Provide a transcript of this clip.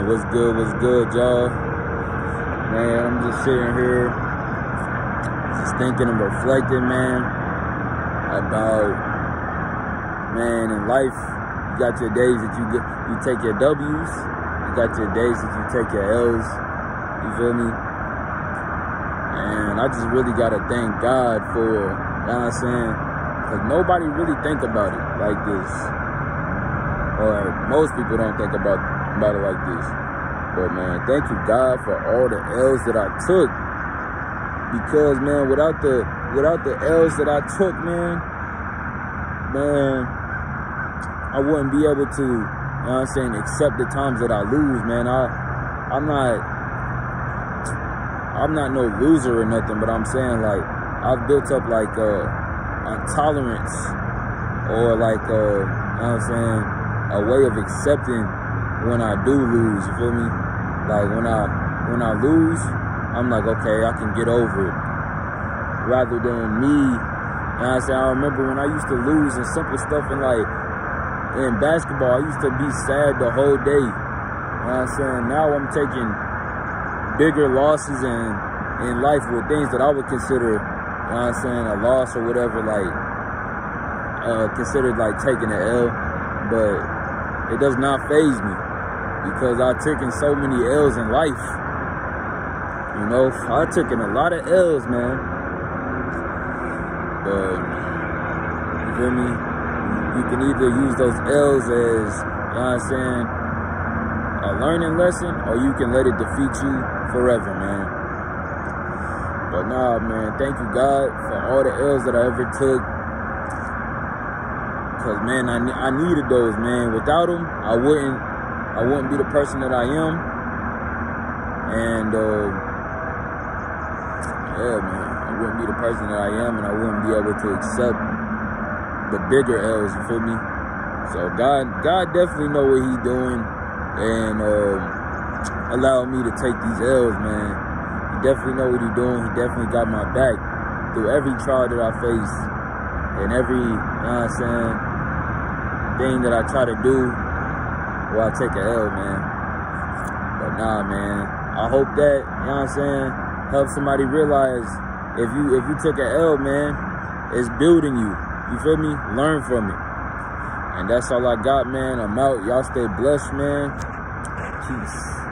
Man, what's good? What's good, y'all? Man, I'm just sitting here, just thinking and reflecting, man, about, man, in life, you got your days that you get, you take your W's, you got your days that you take your L's. You feel me? And I just really gotta thank God for, you know what I'm saying? Cause nobody really think about it like this. Or most people don't think about about it like this. But man, thank you God for all the L's that I took. Because man, without the without the L's that I took, man, man, I wouldn't be able to, you know what I'm saying, accept the times that I lose, man. I I'm not I'm not no loser or nothing, but I'm saying like I've built up like uh a tolerance or like uh you know I'm saying, a way of accepting when I do lose, you feel me? Like when I when I lose, I'm like, okay, I can get over it. Rather than me, what I say? I remember when I used to lose in simple stuff and like in basketball, I used to be sad the whole day. You know what I'm saying? Now I'm taking bigger losses in in life with things that I would consider, you know what I'm saying, a loss or whatever, like uh considered like taking an L. But it does not faze me because I took in so many L's in life. You know, I took in a lot of L's, man. But you feel me? You can either use those L's as, you know I'm saying, a learning lesson, or you can let it defeat you forever, man. But nah, man, thank you God for all the L's that I ever took. Cause man, I, I needed those, man. Without them, I wouldn't I wouldn't be the person that I am. And uh, yeah, man, I wouldn't be the person that I am, and I wouldn't be able to accept the bigger L's. You feel me? So God, God definitely know what He doing, and um, allowed me to take these L's, man. He definitely know what He doing. He definitely got my back through every trial that I face, and every, you know what I'm saying, thing that I try to do well, I take a L, man. But nah, man. I hope that, you know what I'm saying, help somebody realize if you if you took an L, man, it's building you. You feel me? Learn from it. And that's all I got, man. I'm out. Y'all stay blessed, man. Peace.